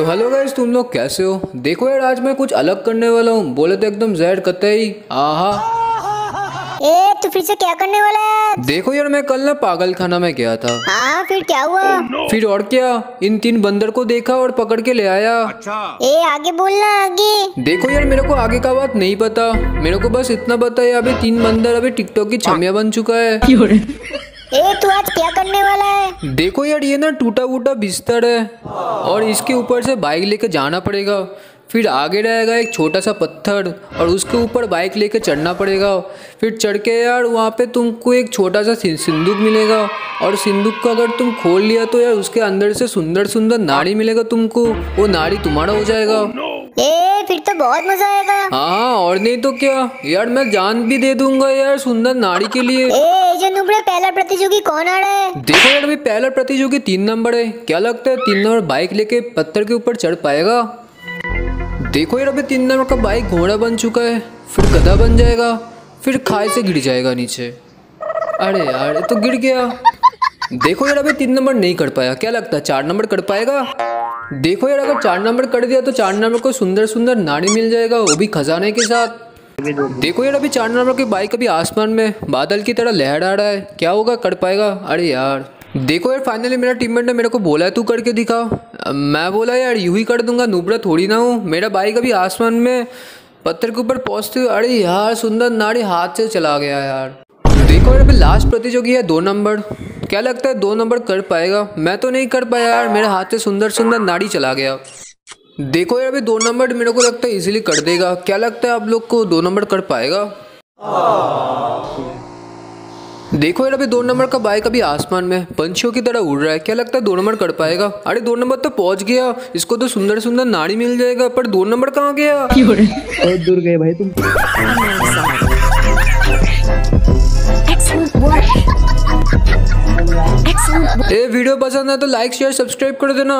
तो hello guys तुम लोग कैसे हो? देखो यार आज मैं कुछ अलग करने वाला हूँ। बोले तो एकदम जहर कतई आहा। ए तू फिर से क्या करने वाला है? देखो यार मैं कल ना पागल खाना में गया था। हाँ फिर क्या हुआ? फिर और क्या? इन तीन बंदर को देखा और पकड़ के ले आया। अच्छा। ए आगे बोलना आगे। देखो यार मेरे को आगे का बात नहीं पता। मेरे को बस इतना पता है अभी तीन बंदर अभी टिकटॉक की छमिया बन चुका है। ए तू आज क्या करने वाला है? देखो यार ये ना टूटा फूटा बिस्तर है। और इसके ऊपर से बाइक लेके जाना पड़ेगा। फिर आगे रहेगा एक छोटा सा पत्थर और उसके ऊपर बाइक लेके चढ़ना पड़ेगा। फिर चढ़ के यार वहाँ पे तुमको एक छोटा सा सिंदूक मिलेगा। और सिंदूक को अगर तुम खोल लिया तो यार उसके अंदर से सुंदर सुंदर नाड़ी मिलेगा तुमको। वो नाड़ी तुम्हारा हो जाएगा। ए फिर तो बहुत मज़ा आएगा। हाँ और नहीं तो क्या? यार मैं जान भी दे दूँगा यार सुंदर नाड़ी के लिए। ए पहला प्रतियोगी कौन आ रहा है? देखो यार अभी पहला प्रतियोगी तीन नंबर है। क्या लगता है तीन नंबर बाइक लेके पत्थर के ऊपर चढ़ पाएगा? देखो यार अभी तीन नंबर का बाइक घोड़ा बन चुका है। फिर गधा बन जाएगा। फिर खाई से गिर जाएगा नीचे। अरे यार तो गिर गया। देखो यार अभी तीन नंबर नहीं कर पाया। क्या लगता है चार नंबर कर पाएगा? देखो यार, अगर चार नंबर कर दिया तो चार नंबर को सुंदर सुंदर नाड़ी मिल जाएगा, वो भी खजाने के साथ। देखो यार, अभी चार नंबर की बाइक अभी आसमान में बादल की तरह लहरा रहा है। क्या होगा, कर पाएगा? अरे यार। देखो यार फाइनली मेरा टीममेट ने मेरे को बोला है, तू करके दिखा। मैं बोला, यार, यूँ ही कर दूँगा नुबड़ा थोड़ी ना हूँ। मेरा बाइक अभी आसमान में पत्थर के ऊपर पहुँचते अरे यार, सुंदर नाड़ी हाथ से चला गया यार। देखो यार, अभी लास्ट प्रतियोगी है, दो नंबर क्या लगता है, दो नंबर कर पाएगा? मैं तो नहीं कर पाया यार, मेरे हाथ से सुंदर सुंदर नाड़ी चला गया। देखो यार अभी दो नंबर मेरे को लगता है इजीली कर देगा। क्या लगता है आप लोग को दो नंबर कर पाएगा? देखो यार अभी दो नंबर का बाइक अभी आसमान में पंछियों की तरह उड़ रहा है। क्या लगता है दो नंबर कर पाएगा? अरे दो नंबर तो पहुँच गया। इसको तो सुंदर सुंदर नाड़ी मिल जाएगा पर दो नंबर कहाँ गया? बहुत दूर गए भाई तुम। ए वीडियो पसंद है तो लाइक शेयर सब्सक्राइब कर देना।